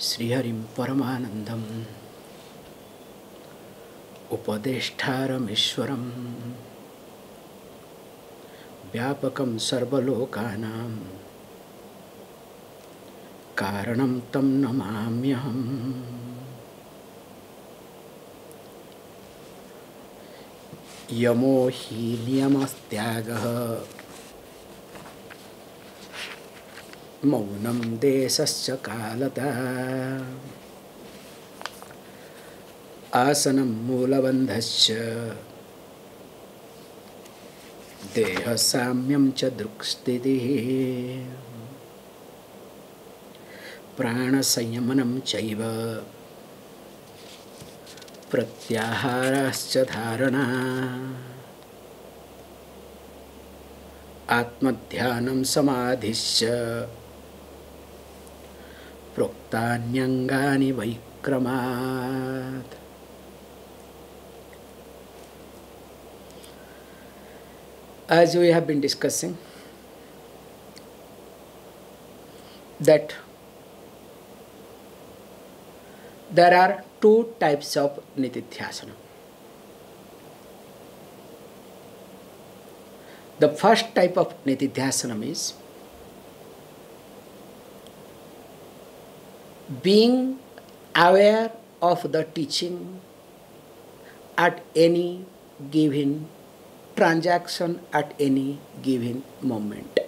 శ్రీహరిం పరమానందం. ఉపదేష్టారమీశ్వరం. వ్యాపకం సర్వలోకానాం. కారణం తం నమామ్యహం. యమో హి నియమస్త్యాగ. मौनं देशश्च कालतः। आसनं मूलबन्धश्च। देहसाम्यं च दृक्स्थितिः। प्राणसंयमनं चैव। प्रत्याहाराश्च धारणा। आत्मध्यानं समाधिश्च। प्रोक्तान्यङ्गानि वैक्रमात् As we have been discussing, that there are two types of nitidhyasana. The first type of nitidhyasana is being aware of the teaching at any given transaction at any given moment.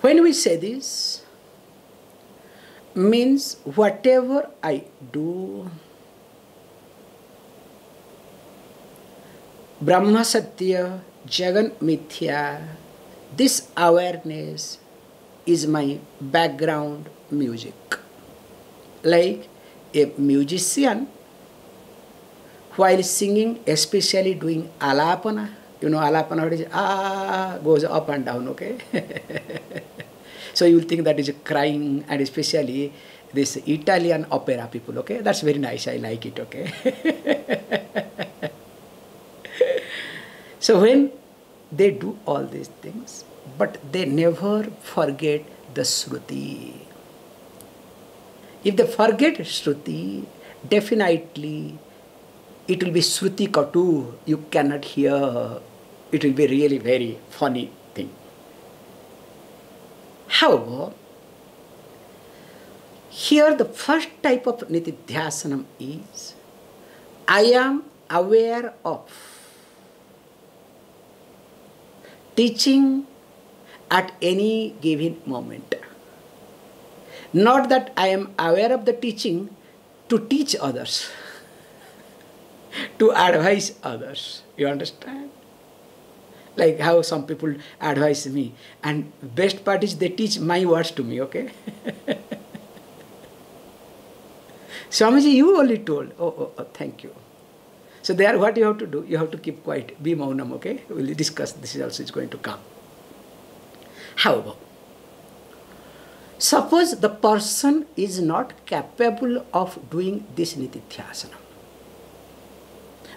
When we say this, means whatever I do, Brahma Satya, Jagan Mithya, this awareness is my background music. Like a musician, while singing, especially doing alapana, you know, alapana is ah goes up and down, okay? so you will think that is crying, and especially this Italian opera people, okay? That's very nice, I like it, okay? so when they do all these things, but they never forget the Shruti. If they forget Shruti, definitely it will be Shruti Katu. You cannot hear. It will be really very funny thing. However, here the first type of Nididhyasanam is I am aware of teaching at any given moment. Not that I am aware of the teaching to teach others, to advise others. You understand? Like how some people advise me, and best part is they teach my words to me, okay? Swamiji, you only told. Oh, oh, oh, thank you. So there, what you have to do? You have to keep quiet. Be maunam, okay? We'll discuss. This is also is going to come. However, suppose the person is not capable of doing this nididhyasana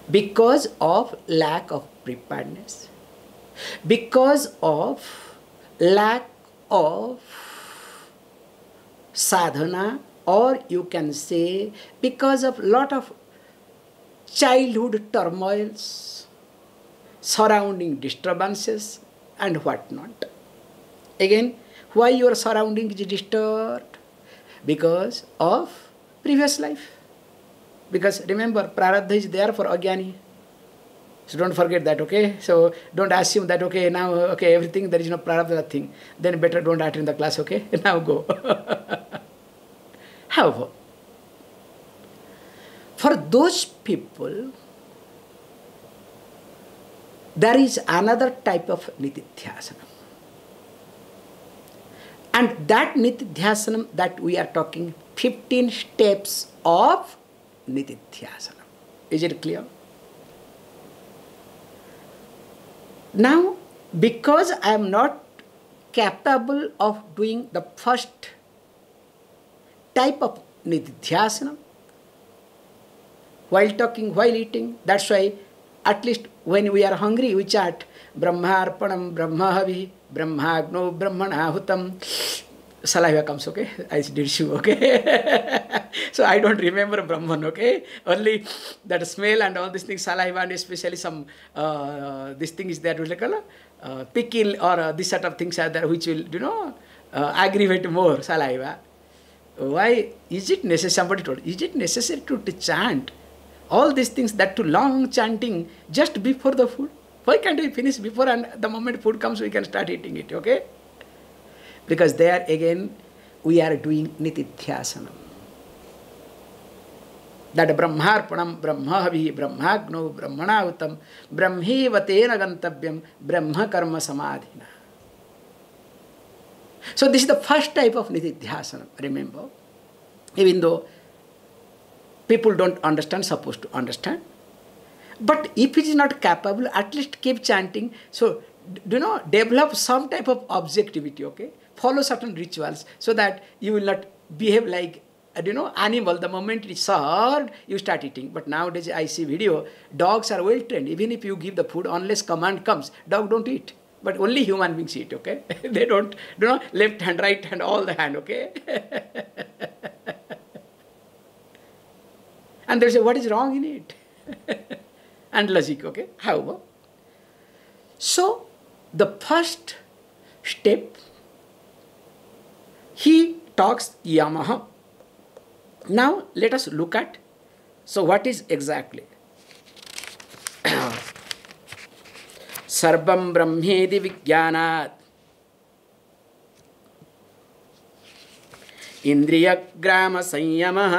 because of lack of preparedness, because of lack of sadhana, or you can say because of lot of childhood turmoils, surrounding disturbances, and whatnot. Again, why your surrounding is disturbed? Because of previous life. Because remember, prarabdha is there for agyani. So don't forget that, okay? So don't assume that, okay, now, okay, everything, there is no prarabdha, nothing. Then better don't attend the class, okay? Now go. However, for those people, there is another type of nididhyasana. And that nididhyasanam that we are talking, 15 steps of nididhyasanam. Is it clear? Now, because I am not capable of doing the first type of nididhyasana, while talking, while eating, that's why at least when we are hungry, we chat, Brahmarpanam Brahmahavi Brahmagno Brahmanahutam. Saliva comes, okay? I did shoe, okay? so I don't remember Brahman, okay? Only that smell and all these things, saliva and especially some, uh, this thing is there, like, uh, pickle or uh, this sort of things are there which will, you know, uh, aggravate more saliva. Why is it necessary? Somebody told, is it necessary to, to chant all these things that to long chanting just before the food? Why can't we finish before and the moment food comes we can start eating it, okay? Because there again we are doing nididhyasanam. That brahmarpanam brahmahavi brahmagno brahmanahutam brahmhevatena gantavyam brahma karma samadhina. So this is the first type of nididhyasana, remember. Even though people don't understand, supposed to understand. But if it is not capable, at least keep chanting. So, do you know, develop some type of objectivity, okay? Follow certain rituals so that you will not behave like, uh, you know, animal. The moment it is served, you start eating. But nowadays, I see video, dogs are well trained. Even if you give the food, unless command comes, dog don't eat. But only human beings eat, okay? they don't, you know, left hand, right hand, all the hand, okay? and they say, what is wrong in it? and logic, okay? However, so the first step, he talks Yamaha. Now let us look at, so what is exactly? सर्वं ब्रह्मेदि विज्ञानात् इन्द्रियग्रामसंयमः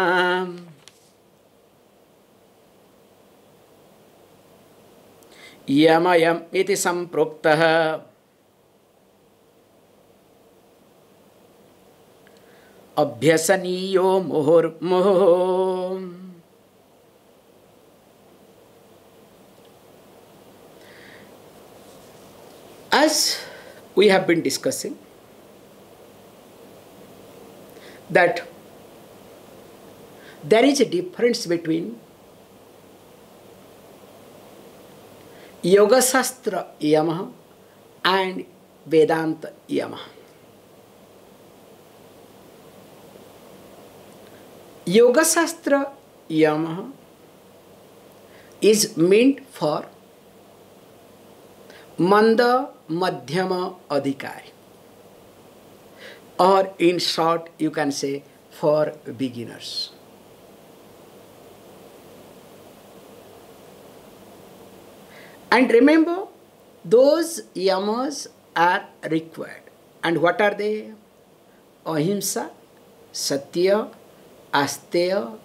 यमयम् इति सम्पृक्तः अभ्यसनीयो मुहुर्मुहुः As we have been discussing, that there is a difference between Yoga Shastra Yama and Vedanta Yama. Yoga Shastra Yama is meant for Manda Madhyama Adhikari. Or in short, you can say for beginners. And remember, those yamas are required. And what are they? Ahimsa, Satya, Asteya,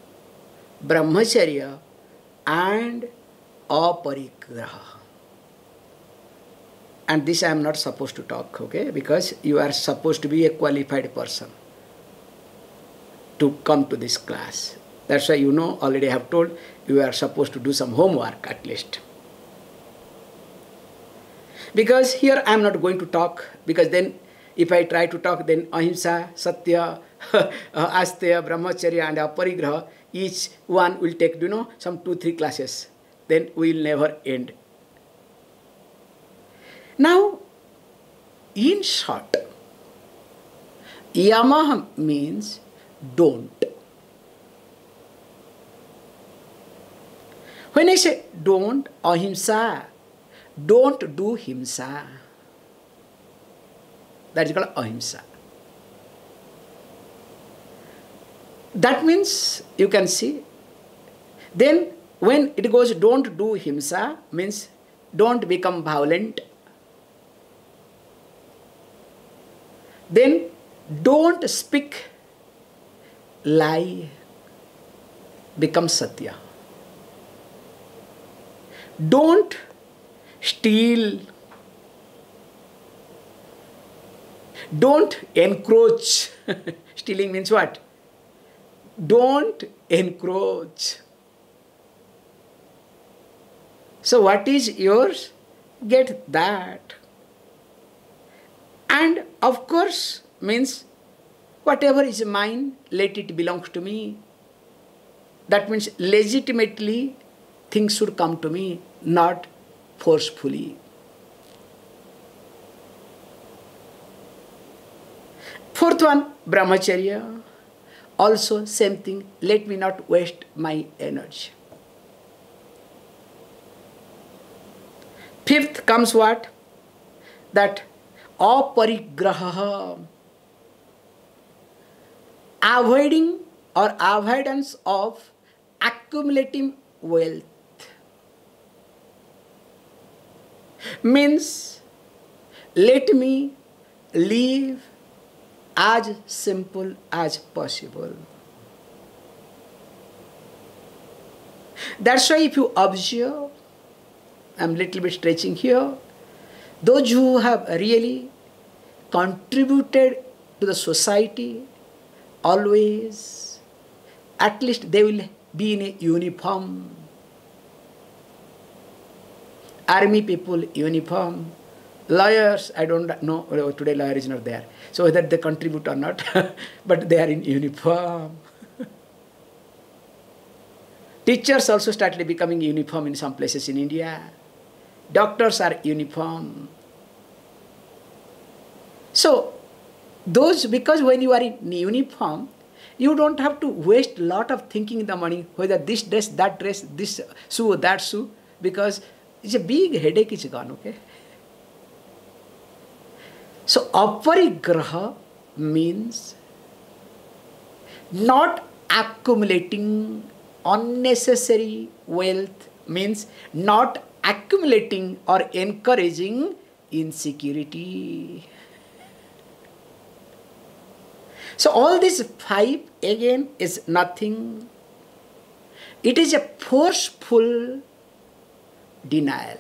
Brahmacharya, and Aparigraha and this I am not supposed to talk, okay? Because you are supposed to be a qualified person to come to this class. That's why you know, already I have told, you are supposed to do some homework at least. Because here I am not going to talk, because then if I try to talk, then ahimsa, satya, uh, asteya, brahmacharya, and aparigraha, each one will take, you know, some two, three classes. Then we will never end. Now, in short, Yamaha means don't. When I say don't, ahimsa, don't do himsa. That is called ahimsa. That means you can see. Then when it goes don't do himsa means don't become violent then don't speak lie become satya don't steal. Don't encroach. Stealing means what? Don't encroach. So what is yours? Get that. And of course means whatever is mine, let it belong to me. That means legitimately things should come to me, not forcefully. Fourth one, brahmacharya. Also, same thing, let me not waste my energy. Fifth comes what? That aparigraha. Avoiding or avoidance of accumulating wealth. Means, let me live as simple as possible. That's why if you observe, I'm little bit stretching here, those who have really contributed to the society, always, at least they will be in a uniform. Army people, uniform. Lawyers, I don't know, today lawyer is not there. So whether they contribute or not, but they are in uniform. Teachers also started becoming uniform in some places in India. Doctors are uniform. So, those, because when you are in uniform, you don't have to waste a lot of thinking in the morning whether this dress, that dress, this shoe, that shoe, because is a big head एक गान okay so aparigraha means not accumulating unnecessary wealth means not accumulating और encouraging insecurity so all this five again is nothing it is a forceful denial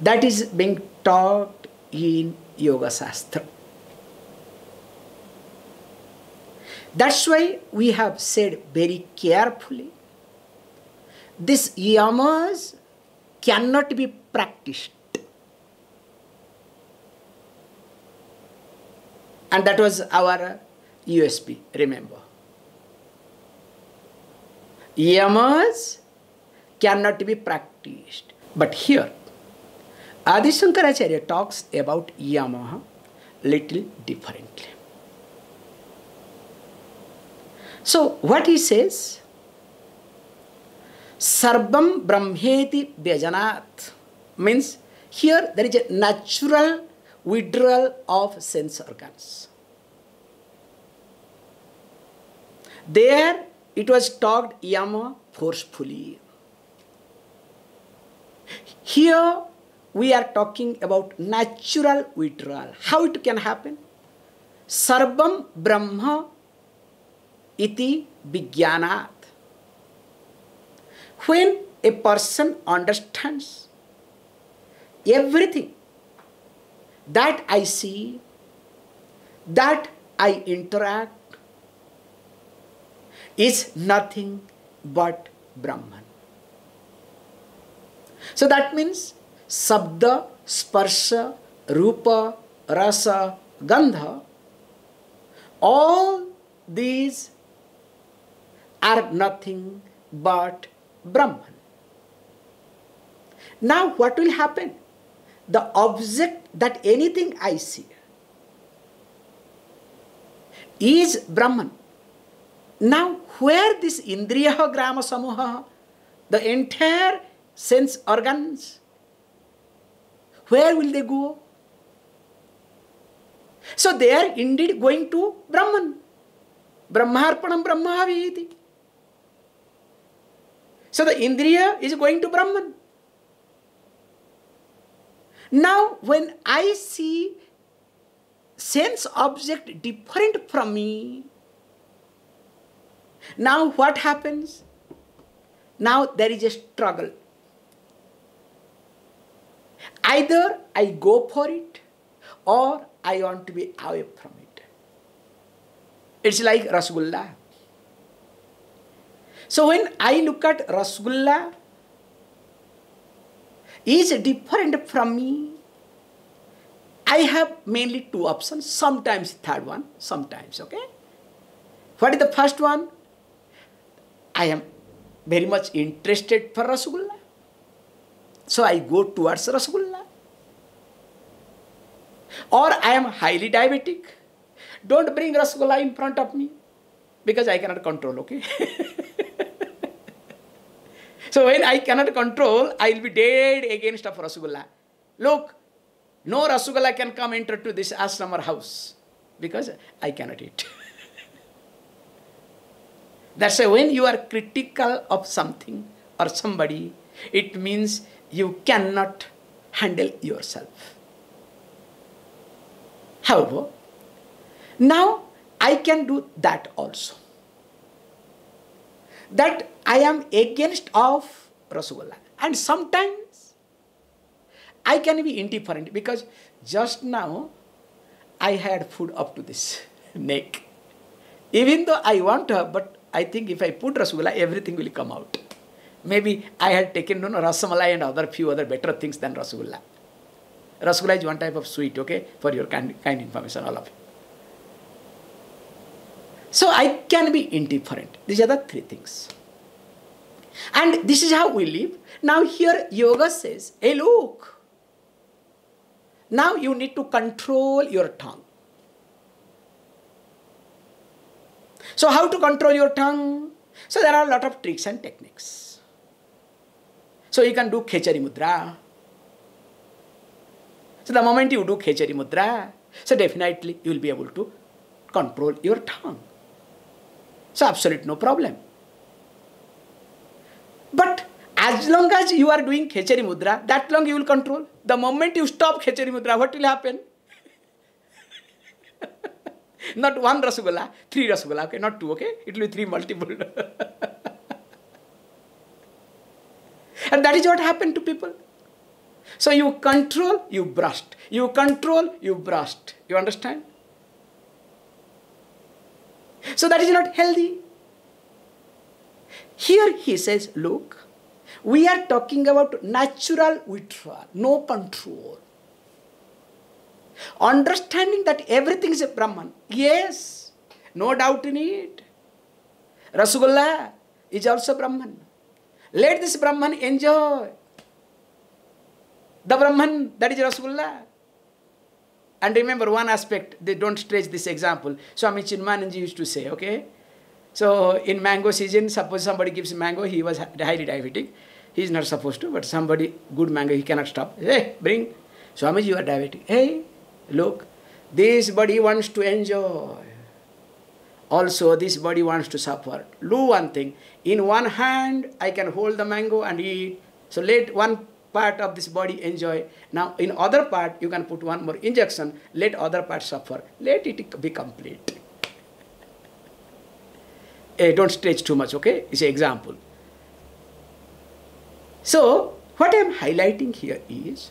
that is being taught in Yoga Shastra. That's why we have said very carefully this yamas cannot be practiced. And that was our USP, remember. Yamas cannot be practiced. But here, Adi Shankaracharya talks about Yamaha little differently. So, what he says, Sarvam Brahmeti Vijnanat means here there is a natural withdrawal of sense organs. There it was talked Yama forcefully. Here we are talking about natural withdrawal. How it can happen? Sarvam Brahma iti Vijnanat. When a person understands everything that I see, that I interact, is nothing but Brahman. So that means shabda sparsha roop ras gandh all these are nothing but Brahm now what will happen the object that anything I see is Brahman now where this indriya gram samooh the entire sense organs, where will they go? So they are indeed going to Brahman. Brahmarpanam Brahmaviti. So the Indriya is going to Brahman. Now, when I see sense object different from me, now what happens? Now there is a struggle. Either I go for it or I want to be away from it. It's like Rasgulla. So when I look at Rasgulla, is different from me. I have mainly two options, sometimes third one, sometimes, okay? What is the first one? I am very much interested for Rasgulla. So I go towards Rasgulla. Or I am highly diabetic. Don't bring rasgulla in front of me because I cannot control, okay? so when I cannot control, I will be dead against of rasgulla. Look, no rasgulla can come enter to this ashram or house because I cannot eat. That's why when you are critical of something or somebody, it means you cannot handle yourself. However, now I can do that also. That I am against of Rasgulla. And sometimes I can be indifferent because just now I had food up to this neck. Even though I want to have, but I think if I put Rasgulla, everything will come out. Maybe I had taken no, no, Rasamalai and other few other better things than Rasgulla. Rasgulla is one type of sweet, okay, for your kind, kind information, all of you. So I can be indifferent. These are the three things. And this is how we live. Now here yoga says, hey look, now you need to control your tongue. So how to control your tongue? So there are a lot of tricks and techniques. So you can do Khechari Mudra. So the moment you do Khechari Mudra, so definitely you will be able to control your tongue. So absolute no problem. But as long as you are doing Khechari Mudra, that long you will control. The moment you stop Khechari Mudra, what will happen? not one rasgulla, three rasgulla, okay, not two, okay? It will be three multiple. and that is what happened to people. So you control, you burst. You control, you burst. You understand? So that is not healthy. Here he says, look, we are talking about natural withdrawal, no control. Understanding that everything is a Brahman. Yes, no doubt in it. Rasgulla is also Brahman. Let this Brahman enjoy. The Brahman, that is Rasgulla. And remember one aspect, they don't stretch this example. Swami Chinmayanandji used to say, okay? So in mango season, suppose somebody gives mango, he was highly diabetic. He is not supposed to, but somebody, good mango, he cannot stop. Hey, bring. Swamiji, you are diabetic. Hey, look, this body wants to enjoy. Also, this body wants to suffer. Do one thing. In one hand, I can hold the mango and eat. So let one part of this body enjoy. Now, in other part, you can put one more injection. Let other part suffer. Let it be complete. hey, don't stretch too much, okay? It's an example. So, what I am highlighting here is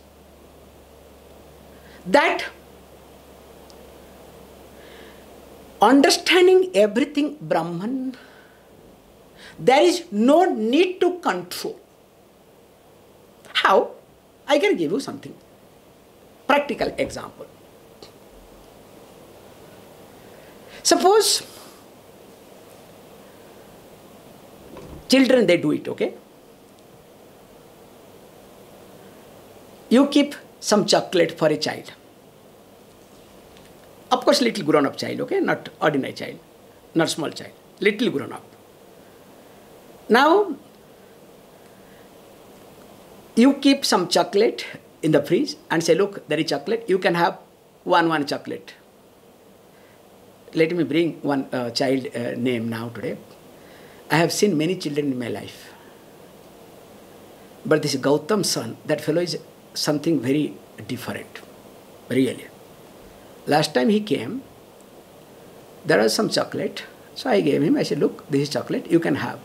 that understanding everything Brahman, there is no need to control. How? I can give you something. Practical example. Suppose children they do it, okay? You keep some chocolate for a child. Of course, little grown up child, okay? Not ordinary child, not small child, little grown up. Now, you keep some chocolate in the fridge and say, look, there is chocolate, you can have one, one chocolate. Let me bring one uh, child uh, name now today. I have seen many children in my life. But this Gautam son, that fellow is something very different, really. Last time he came, there was some chocolate. So I gave him, I said, look, this is chocolate, you can have.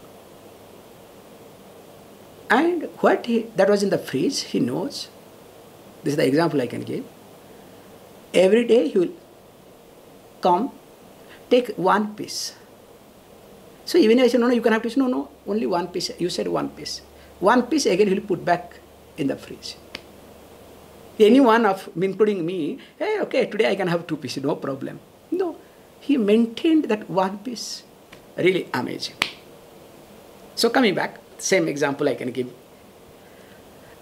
And what he, that was in the fridge, he knows. This is the example I can give. Every day he will come, take one piece. So even if I say, no, no, you can have say, no, no, only one piece. You said one piece. One piece again he will put back in the fridge. Anyone of, including me, hey, okay, today I can have two pieces, no problem. No, he maintained that one piece. Really amazing. So coming back, same example I can give.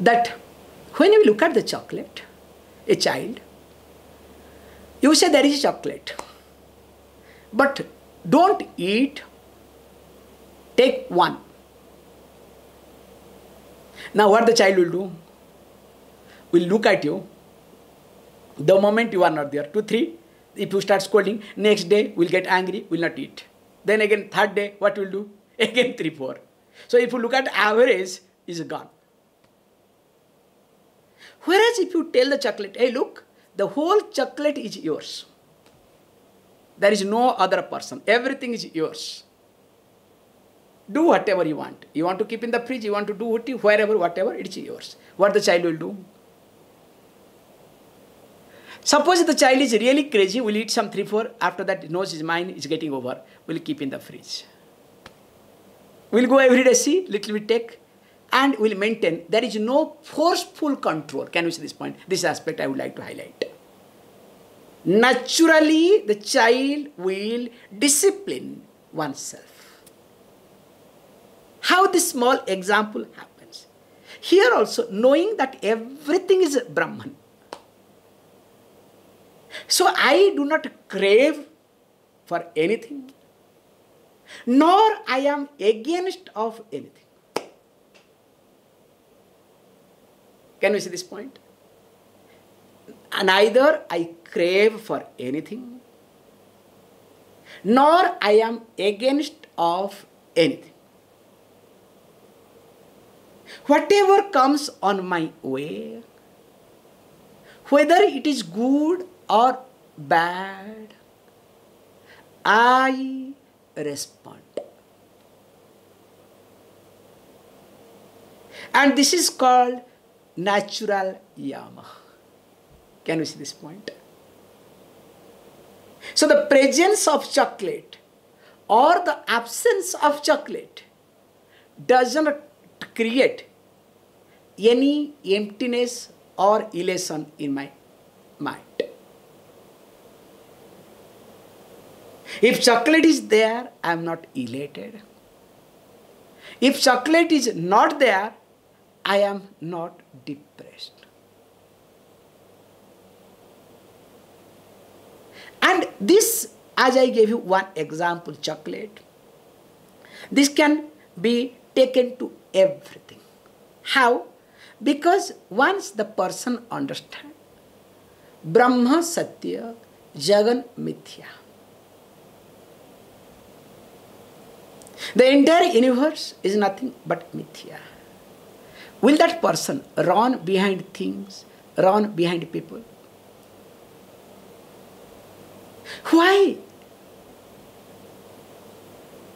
That when you look at the chocolate, a child, You say there is chocolate. But don't eat. Take one. Now what the child will do? Will look at you. The moment you are not there. Two, three. If you start scolding, next day will get angry, will not eat. Then again, third day, what will do? Again three, four. So if you look at average, is gone. Whereas if you tell the chocolate, hey look, the whole chocolate is yours. There is no other person. Everything is yours. Do whatever you want. You want to keep in the fridge, you want to do it wherever, whatever, it's yours. What the child will do? Suppose the child is really crazy, will eat some 3 4, after that knows his mind is getting over, will keep in the fridge. We'll go every day, see, little bit take, and we will maintain. There is no forceful control. Can we see this point? This aspect I would like to highlight. Naturally, the child will discipline oneself. How this small example happens. Here also, knowing that everything is Brahman. So I do not crave for anything, nor I am against of anything. Can we see this point? Neither I crave for anything, nor I am against of anything. Whatever comes on my way, whether it is good or bad, I respond. And this is called natural yama. Can you see this point? So the presence of chocolate or the absence of chocolate does not create any emptiness or elation in my mind. If chocolate is there, I am not elated. If chocolate is not there, I am not depressed. And this, as I gave you one example, chocolate, this can be taken to everything. How? Because once the person understands Brahma Satya, Jagan Mithya. The entire universe is nothing but Mithya. Will that person run behind things, run behind people? Why?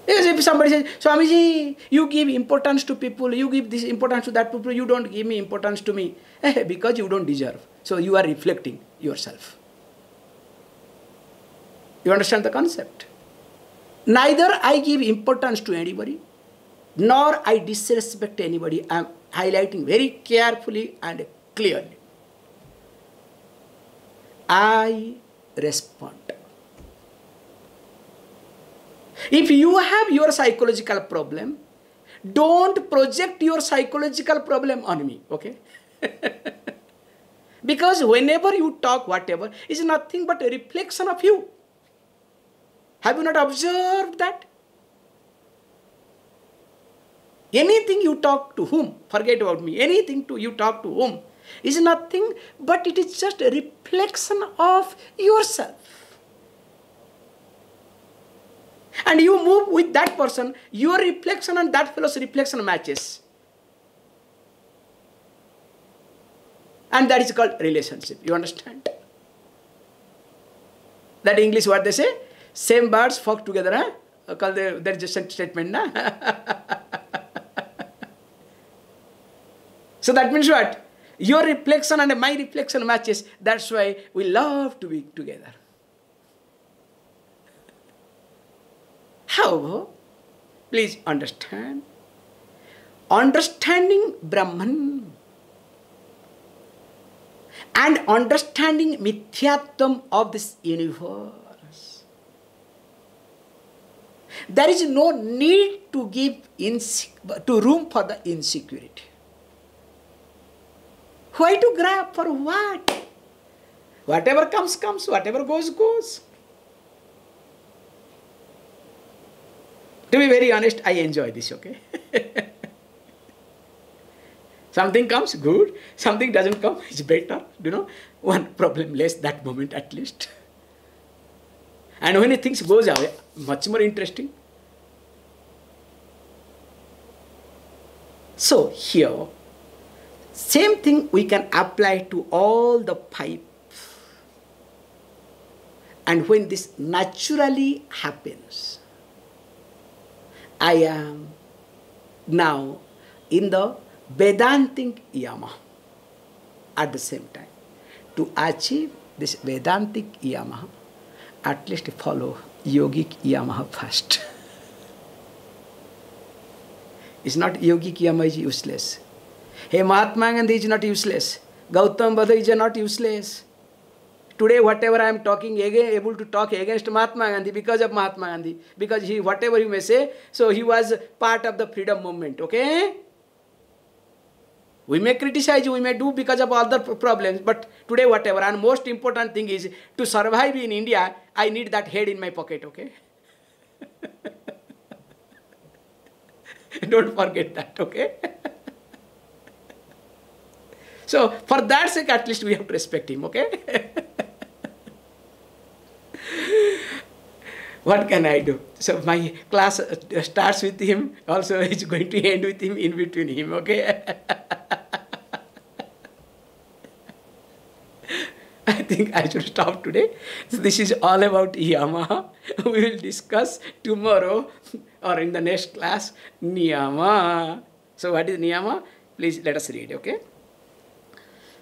Because if somebody says, Swamiji, you give importance to people, you give this importance to that people, you don't give me importance to me. Eh, because you don't deserve. So you are reflecting yourself. You understand the concept? Neither I give importance to anybody, nor I disrespect anybody. I am highlighting very carefully and clearly. I respond. If you have your psychological problem, don't project your psychological problem on me, okay? because whenever you talk, whatever, is nothing but a reflection of you. Have you not observed that? Anything you talk to whom, forget about me, anything to you talk to whom is nothing but it is just a reflection of yourself. And you move with that person, your reflection and that fellow's reflection matches. And that is called relationship. You understand? That English what they say? Same birds flock together. Huh? Called the, there is a statement. Na? so that means what? Your reflection and my reflection matches. That's why we love to be together. However, please understand, understanding Brahman and understanding Mithyatvam of this universe, there is no need to give to room for the insecurity. Why to grab for what? Whatever comes, comes. Whatever goes, goes. To be very honest, I enjoy this, okay? Something comes, good. Something doesn't come, it's better. You know, one problem less that moment at least. And when things goes away, much more interesting. So here, same thing we can apply to all the five. And when this naturally happens, I am now in the Vedantic yama at the same time. To achieve this Vedantic yama, at least follow yogic yama first. it's not yogic yama is useless. Hey, Mahatma Gandhi is not useless. Gautam Buddha is not useless. Today, whatever I am talking, again, able to talk against Mahatma Gandhi because of Mahatma Gandhi, because he, whatever you may say, so he was part of the freedom movement, okay? We may criticize, we may do because of other problems, but today, whatever, and most important thing is to survive in India, I need that head in my pocket, okay? Don't forget that, okay? so, for that sake, at least we have to respect him, okay? what can I do? So my class uh, starts with him, also it's going to end with him, in between him, okay? I think I should stop today. So this is all about Yama. We will discuss tomorrow or in the next class Niyama. So what is Niyama? Please let us read, okay?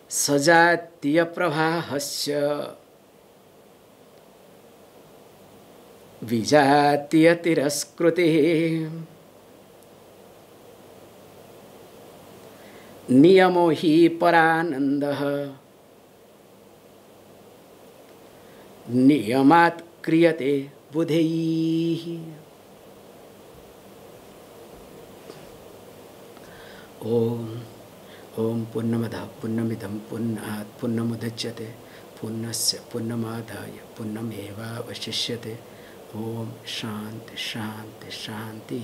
सजातीय प्रवाहस्य विजातीयतिरस्कृतिः नियमो हि परानन्दः नियमात क्रियते बुधे। ओम ओम पुण्यमद पुण्यमिदम पुण्यात् पुण्यमुदच्यते पुण्यस्य पुण्यमादाय पुण्यमेवावशिष्यते ओम शांति शांति शांति